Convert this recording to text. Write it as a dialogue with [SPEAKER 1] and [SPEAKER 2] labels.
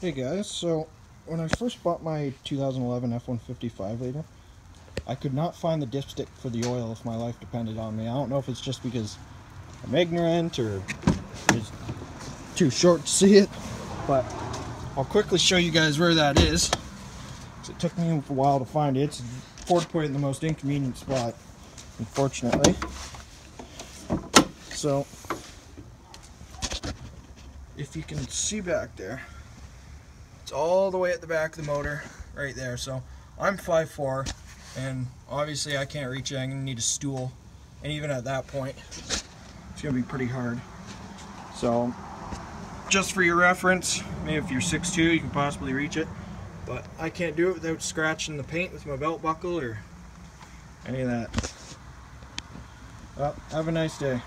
[SPEAKER 1] Hey guys, so when I first bought my 2011 F-150 5 liter, I could not find the dipstick for the oil if my life depended on me. I don't know if it's just because I'm ignorant or it's too short to see it, but I'll quickly show you guys where that is. It took me a while to find it. It's Ford put it in the most inconvenient spot, unfortunately. So, if you can see back there, it's all the way at the back of the motor, right there. So I'm 5'4", and obviously I can't reach it. I'm gonna need a stool, and even at that point, it's gonna be pretty hard. So, just for your reference, maybe if you're 6'2", you can possibly reach it, but I can't do it without scratching the paint with my belt buckle or any of that. Well, have a nice day.